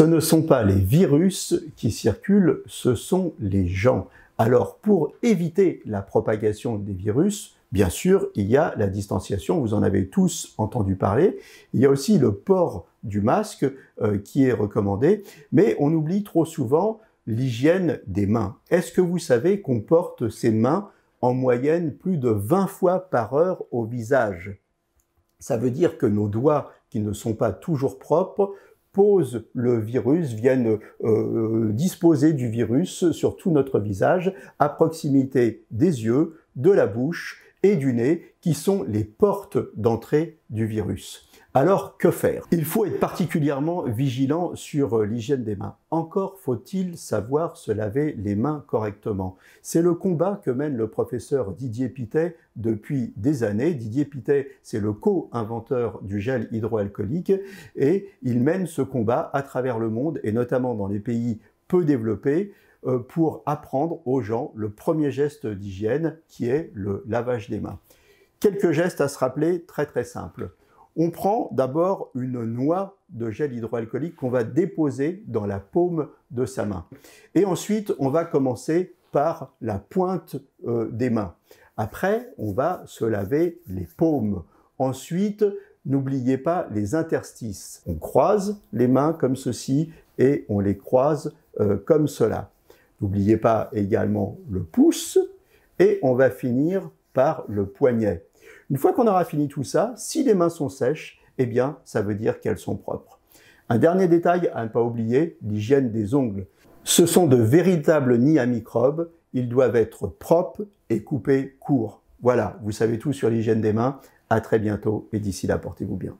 Ce ne sont pas les virus qui circulent, ce sont les gens. Alors pour éviter la propagation des virus, bien sûr, il y a la distanciation, vous en avez tous entendu parler. Il y a aussi le port du masque euh, qui est recommandé, mais on oublie trop souvent l'hygiène des mains. Est-ce que vous savez qu'on porte ses mains en moyenne plus de 20 fois par heure au visage? Ça veut dire que nos doigts, qui ne sont pas toujours propres, posent le virus, viennent euh, disposer du virus sur tout notre visage, à proximité des yeux, de la bouche et du nez, qui sont les portes d'entrée du virus. Alors, que faire? Il faut être particulièrement vigilant sur euh, l'hygiène des mains. Encore faut-il savoir se laver les mains correctement. C'est le combat que mène le professeur Didier Pitet depuis des années. Didier Pitet, c'est le co-inventeur du gel hydroalcoolique et il mène ce combat à travers le monde et notamment dans les pays peu développés euh, pour apprendre aux gens le premier geste d'hygiène qui est le lavage des mains. Quelques gestes à se rappeler très très simples. On prend d'abord une noix de gel hydroalcoolique qu'on va déposer dans la paume de sa main. Et ensuite, on va commencer par la pointe euh, des mains. Après, on va se laver les paumes. Ensuite, n'oubliez pas les interstices. On croise les mains comme ceci et on les croise euh, comme cela. N'oubliez pas également le pouce et on va finir par le poignet. Une fois qu'on aura fini tout ça, si les mains sont sèches, eh bien, ça veut dire qu'elles sont propres. Un dernier détail à ne pas oublier, l'hygiène des ongles. Ce sont de véritables nids à microbes, ils doivent être propres et coupés courts. Voilà, vous savez tout sur l'hygiène des mains. À très bientôt et d'ici là, portez-vous bien.